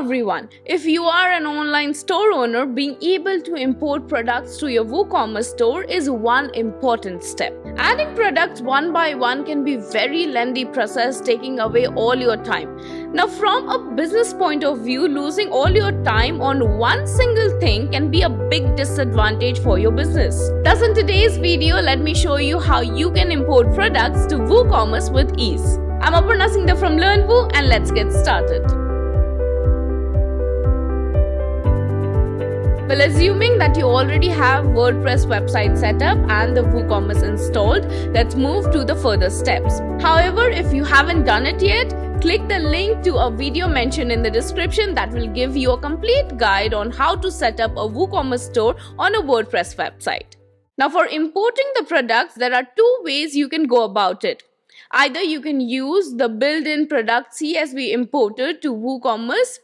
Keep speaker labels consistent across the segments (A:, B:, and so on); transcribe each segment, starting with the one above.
A: everyone, if you are an online store owner, being able to import products to your WooCommerce store is one important step. Adding products one by one can be a very lengthy process taking away all your time. Now from a business point of view, losing all your time on one single thing can be a big disadvantage for your business. Thus in today's video, let me show you how you can import products to WooCommerce with ease. I'm Aparna Singh from LearnWoo and let's get started. Well, assuming that you already have WordPress website set up and the WooCommerce installed, let's move to the further steps. However, if you haven't done it yet, click the link to a video mentioned in the description that will give you a complete guide on how to set up a WooCommerce store on a WordPress website. Now, for importing the products, there are two ways you can go about it. Either you can use the built-in product CSV importer to WooCommerce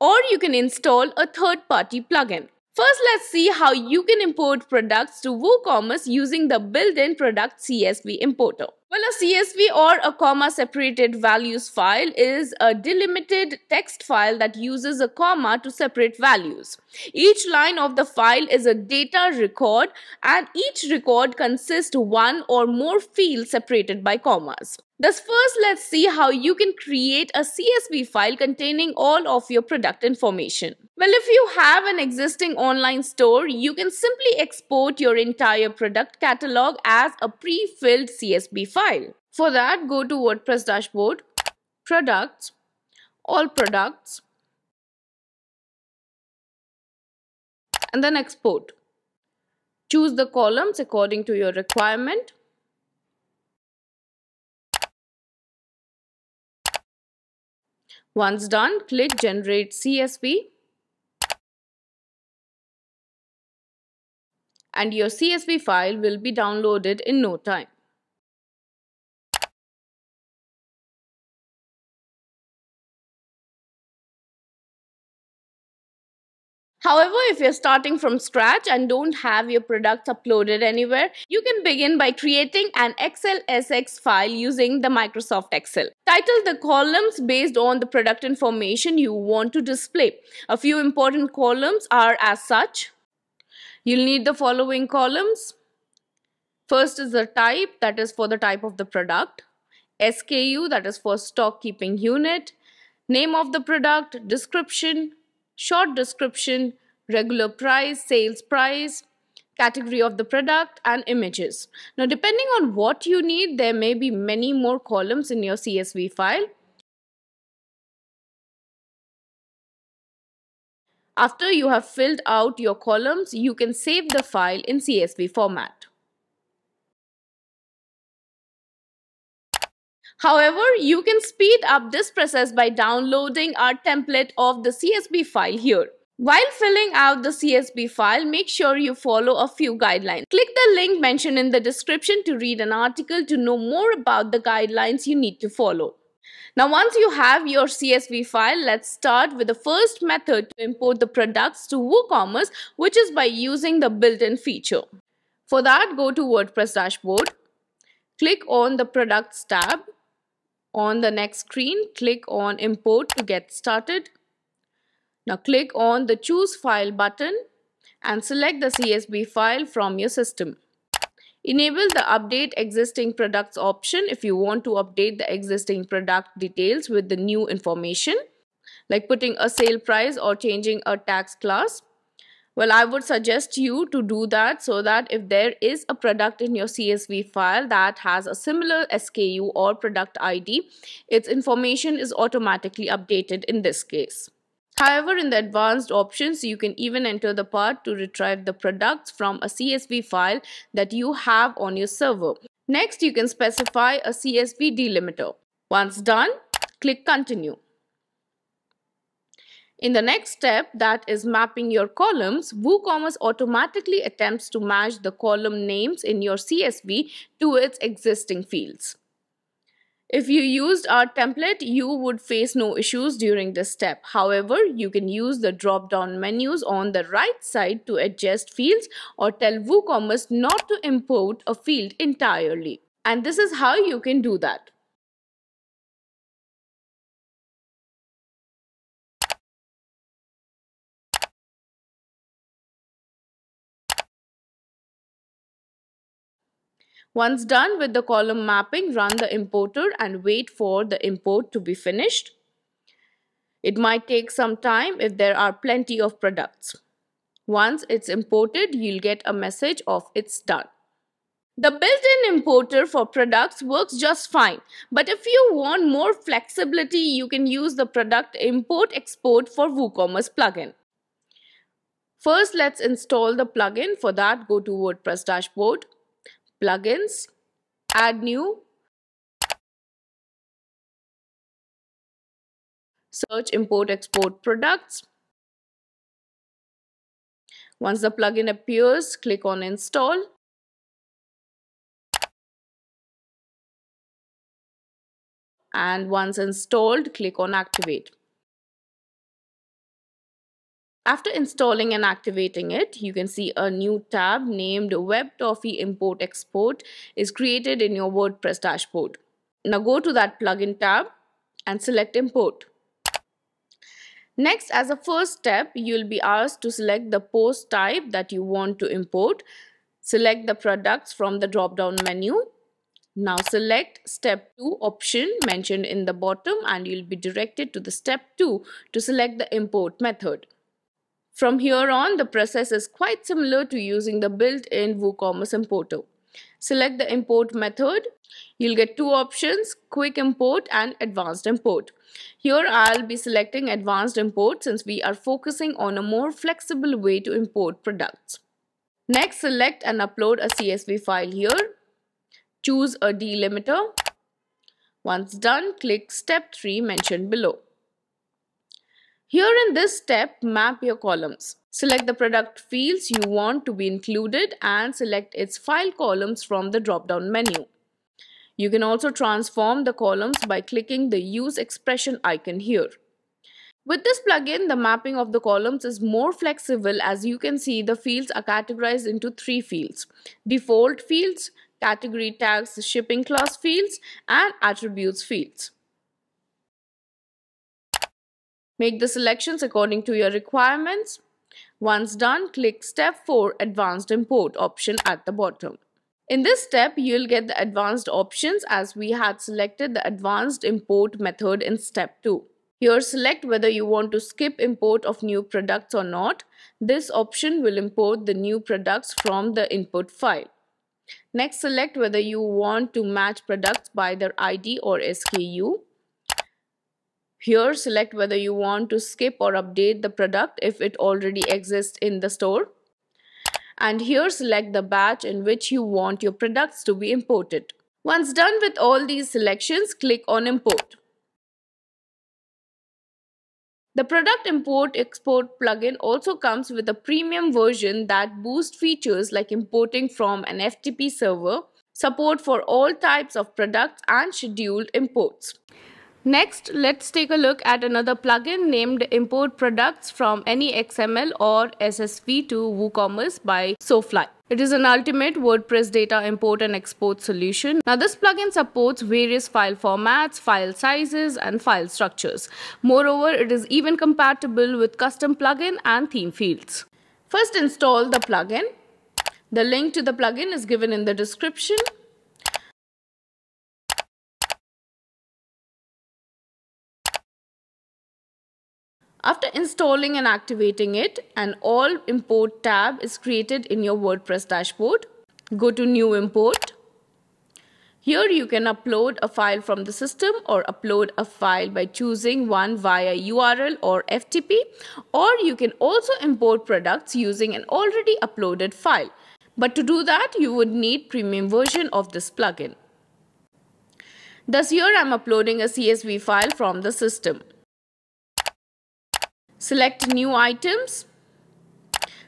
A: or you can install a third-party plugin. First, let's see how you can import products to WooCommerce using the built-in product CSV importer. Well, a CSV or a comma separated values file is a delimited text file that uses a comma to separate values. Each line of the file is a data record and each record consists one or more fields separated by commas. Thus first let's see how you can create a CSV file containing all of your product information. Well, if you have an existing online store, you can simply export your entire product catalog as a pre-filled CSV file. For that, go to WordPress dashboard, products, all products, and then export. Choose the columns according to your requirement Once done, click Generate CSV and your CSV file will be downloaded in no time. However, if you're starting from scratch and don't have your products uploaded anywhere, you can begin by creating an XLSX file using the Microsoft Excel. Title the columns based on the product information you want to display. A few important columns are as such. You'll need the following columns. First is the type, that is for the type of the product. SKU, that is for stock keeping unit. Name of the product, description, short description, regular price, sales price, category of the product and images. Now depending on what you need, there may be many more columns in your CSV file. After you have filled out your columns, you can save the file in CSV format. However, you can speed up this process by downloading our template of the CSV file here. While filling out the CSV file, make sure you follow a few guidelines. Click the link mentioned in the description to read an article to know more about the guidelines you need to follow. Now once you have your CSV file, let's start with the first method to import the products to WooCommerce which is by using the built-in feature. For that, go to WordPress dashboard, click on the products tab on the next screen, click on import to get started. Now click on the choose file button and select the CSV file from your system. Enable the update existing products option if you want to update the existing product details with the new information like putting a sale price or changing a tax class. Well, I would suggest you to do that so that if there is a product in your CSV file that has a similar SKU or product ID, its information is automatically updated in this case. However, in the advanced options, you can even enter the part to retrieve the products from a CSV file that you have on your server. Next, you can specify a CSV delimiter. Once done, click continue. In the next step, that is mapping your columns, WooCommerce automatically attempts to match the column names in your CSV to its existing fields. If you used our template, you would face no issues during this step. However, you can use the drop-down menus on the right side to adjust fields or tell WooCommerce not to import a field entirely. And this is how you can do that. Once done with the column mapping, run the importer and wait for the import to be finished. It might take some time if there are plenty of products. Once it's imported, you'll get a message of it's done. The built-in importer for products works just fine, but if you want more flexibility, you can use the product import-export for WooCommerce plugin. First, let's install the plugin. For that, go to WordPress dashboard, plugins, add new, search import export products. Once the plugin appears, click on install. And once installed, click on activate. After installing and activating it, you can see a new tab named WebToffee Import Export is created in your WordPress dashboard. Now go to that plugin tab and select Import. Next, as a first step, you'll be asked to select the post type that you want to import. Select the products from the drop-down menu. Now select step 2 option mentioned in the bottom and you'll be directed to the step 2 to select the import method. From here on, the process is quite similar to using the built-in WooCommerce importer. Select the import method. You'll get two options, quick import and advanced import. Here I'll be selecting advanced import since we are focusing on a more flexible way to import products. Next, select and upload a CSV file here. Choose a delimiter. Once done, click step 3 mentioned below. Here in this step, map your columns. Select the product fields you want to be included and select its file columns from the drop-down menu. You can also transform the columns by clicking the use expression icon here. With this plugin, the mapping of the columns is more flexible as you can see the fields are categorized into three fields. Default fields, category tags, shipping class fields, and attributes fields. Make the selections according to your requirements. Once done, click step 4 advanced import option at the bottom. In this step, you'll get the advanced options as we had selected the advanced import method in step 2. Here select whether you want to skip import of new products or not. This option will import the new products from the input file. Next select whether you want to match products by their ID or SKU. Here select whether you want to skip or update the product if it already exists in the store. And here select the batch in which you want your products to be imported. Once done with all these selections, click on import. The product import export plugin also comes with a premium version that boosts features like importing from an FTP server, support for all types of products and scheduled imports. Next, let's take a look at another plugin named Import Products from any XML or CSV to WooCommerce by Soflyy. It is an ultimate WordPress data import and export solution. Now this plugin supports various file formats, file sizes and file structures. Moreover, it is even compatible with custom plugin and theme fields. First install the plugin. The link to the plugin is given in the description. After installing and activating it, an all import tab is created in your WordPress dashboard. Go to new import. Here you can upload a file from the system or upload a file by choosing one via URL or FTP or you can also import products using an already uploaded file. But to do that you would need premium version of this plugin. Thus here I am uploading a CSV file from the system. Select new items.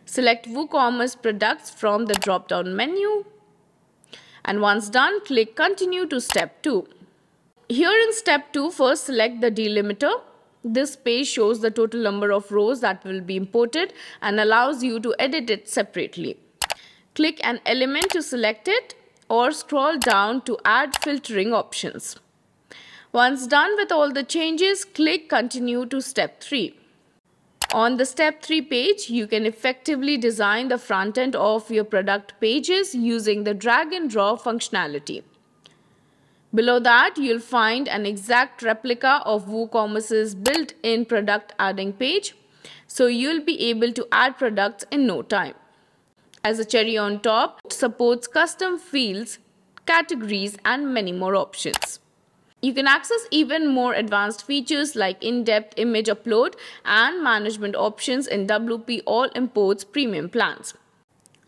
A: Select WooCommerce products from the drop-down menu. And once done, click continue to step 2. Here in step 2, first select the delimiter. This page shows the total number of rows that will be imported and allows you to edit it separately. Click an element to select it or scroll down to add filtering options. Once done with all the changes, click continue to step 3. On the step 3 page, you can effectively design the front end of your product pages using the drag and drop functionality. Below that, you'll find an exact replica of WooCommerce's built-in product adding page. So you'll be able to add products in no time. As a cherry on top, it supports custom fields, categories and many more options. You can access even more advanced features like in-depth image upload and management options in WP All Imports premium plans.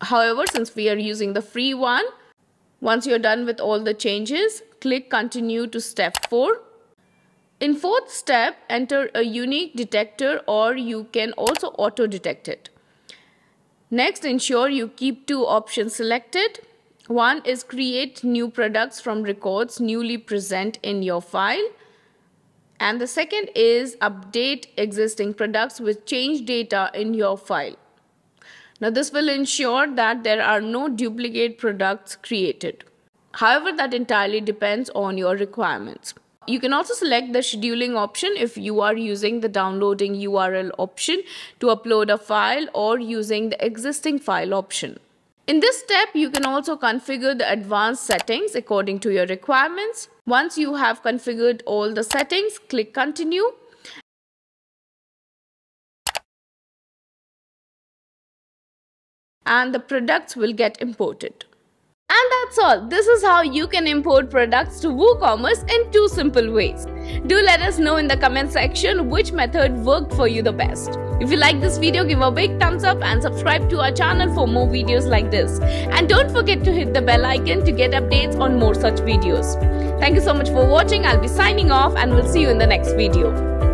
A: However, since we are using the free one, once you're done with all the changes, click continue to step 4. In fourth step, enter a unique detector or you can also auto detect it. Next, ensure you keep two options selected one is create new products from records newly present in your file. And the second is update existing products with change data in your file. Now this will ensure that there are no duplicate products created. However, that entirely depends on your requirements. You can also select the scheduling option if you are using the downloading URL option to upload a file or using the existing file option. In this step, you can also configure the advanced settings according to your requirements. Once you have configured all the settings, click continue. And the products will get imported. And that's all. This is how you can import products to WooCommerce in two simple ways. Do let us know in the comment section which method worked for you the best. If you like this video, give a big thumbs up and subscribe to our channel for more videos like this. And don't forget to hit the bell icon to get updates on more such videos. Thank you so much for watching. I'll be signing off and we'll see you in the next video.